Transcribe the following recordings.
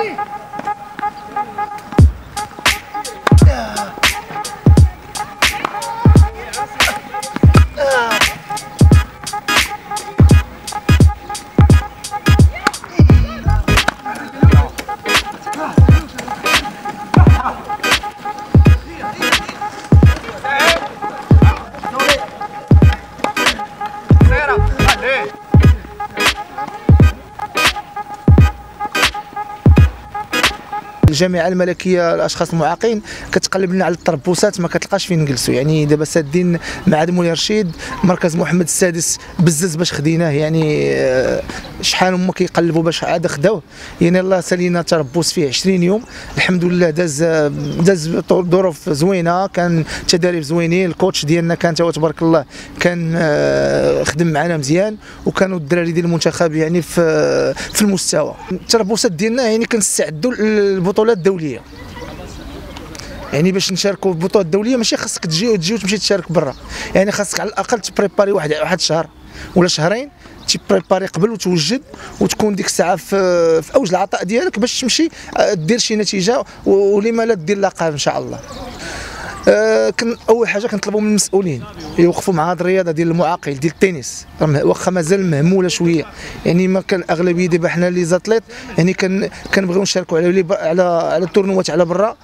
Hey! الجامعة الملكية الأشخاص المعاقين كتقلب لنا على الطربوسات ما كتلقاش فين نجلسوا. يعني دابا سادين معهد مولاي رشيد مركز محمد السادس بزز باش خديناه. يعني آه، شحال هما كيقلبوا باش عاد خداوه. يعني الله سالينا تربص فيه 20 يوم. الحمد لله داز داز ظروف زوينة. كان تدريب زوينين. الكوتش ديالنا كان تبارك الله كان آه، خدم معنا مزيان. وكانوا الدراري ديال المنتخب يعني في في المستوى. التربصات ديالنا يعني كنستعدوا للبطولات الدوليه يعني باش نشاركوا في البطولات الدوليه ماشي خاصك تجي وتجي وتمشي تشارك برا. يعني خاصك على الأقل تـ préparer واحد واحد الشهر ولا شهرين تـ préparer قبل وتوجد وتكون ديك الساعة في, في أوج العطاء ديالك باش تمشي آه، دير شي نتيجة ولما لا دير لقب إن شاء الله. آه كن أول حاجة كنطلبوا من المسؤولين يوقفوا مع هذه الرياضة ديال المعاقل ديال التنس. واخا مازال مهمولة شوية. يعني ما كان الأغلبية دابا حنا les athlètes يعني كنبغيو نشاركوا على على على ال tournois على برا.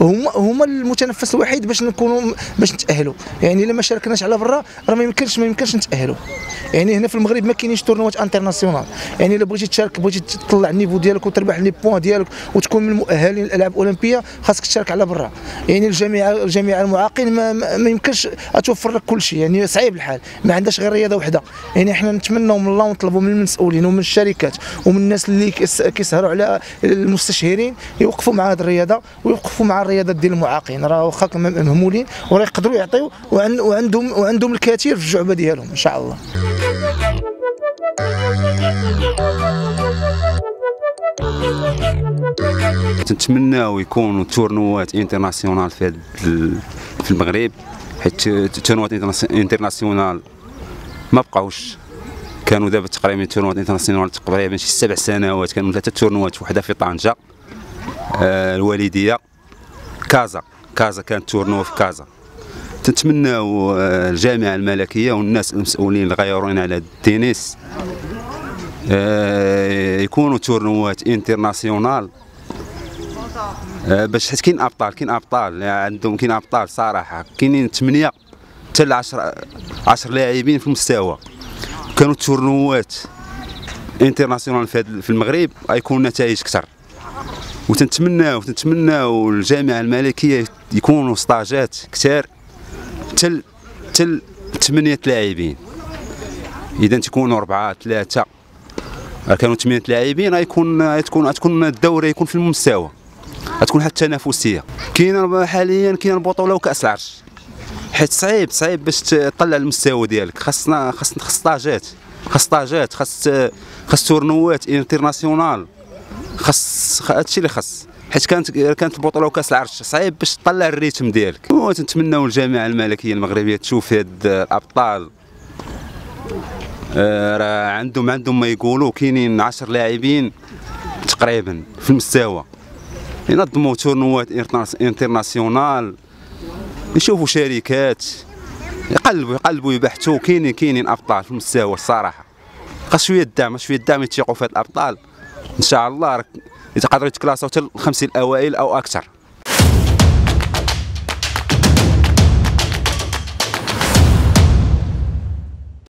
هما هما المتنفس الوحيد باش نكونوا باش نتأهلوا. يعني إلا ما شاركناش على برا راه ما يمكنش ما يمكنش نتأهلوا. يعني هنا في المغرب ما كاينينش tournois internationaux يعني إلا بغيتي تشارك بغيتي تطلع ال niveau ديالك وتربح les points ديالك وتكون من المؤهلين للألعاب الأولمبية خاصك تشارك على برا. يعني الجامعة الجامعة المعاقين ما, ما يمكنش توفر لك كل شيء. يعني صعيب الحال. ما عندهاش غير رياضة وحدة. يعني إحنا نتمنوا من الله ونطلبوا من المسؤولين ومن الشركات ومن الناس اللي كيسهروا على المستشهرين يوقفوا مع هذه الرياضة ويوقفوا مع الرياضات ديال المعاقين. راه واخا مهمولين وراه يقدروا يعطيو وعندهم وعندهم الكثير في الجعبة ديالهم إن شاء الله. تنتمناو يكونوا تورنوات انترناسيونال في في المغرب حيت tournois internationaux ما بقاوش. كانوا دابا تقريبا tournois internationaux تقريبا شي سبع سنوات كانوا ثلاثة tournois وحدة في طنجة آه الوالدية. كازا كازا كانت tournoi في كازا. تتمناو آه، الجامعة الملكية والناس المسؤولين اللي غيرون على التنس آه، يكونوا tournois internationaux آه، باش حيت كاين أبطال كاين أبطال عندهم كاين أبطال صراحة. كاينين 8 حتى ل 10 10 لاعبين في المستوى. كانوا تورنوات انترناسيونال في المغرب غيكون نتائج أكثر. وتنتمناو تنتمناو الجامعة الملكية يكونوا ستاجات كثار تل تل ثمانيه لاعبين. إذا تكونوا أربعة ثلاثة. كانوا ثمانيه لاعبين غيكون تكون تكون الدوري يكون في المستوى. غتكون حتى التنافسيه كاين حاليا كاين البطولة وكأس العرش. حيت صعيب صعيب باش تطلع المستوى ديالك. خاصنا خاص خاص طاجات خاص طاجات خاص خاص تورنوات انترناسيونال خاص هادشي اللي خاص حيت كانت كانت البطولة وكاس العرش. صعيب باش تطلع الريتم ديالك. وتنتمناو الجامعة الملكية المغربية تشوف هاد الأبطال. آه، راه عندهم عندهم ما يقولوا. كاينين 10 لاعبين تقريبا في المستوى. ينظموا تورنوات إنترناسيونال. يشوفوا شركات. يقلبوا يقلبوا يبحثوا. كاينين كاينين أبطال في المستوى الصراحة. خاص شوية الدعم شوية الدعم يتيقوا في هاد الأبطال. إن شاء الله يتقدروا يتكلاسوا حتى الخمسين الاوائل أو أكثر.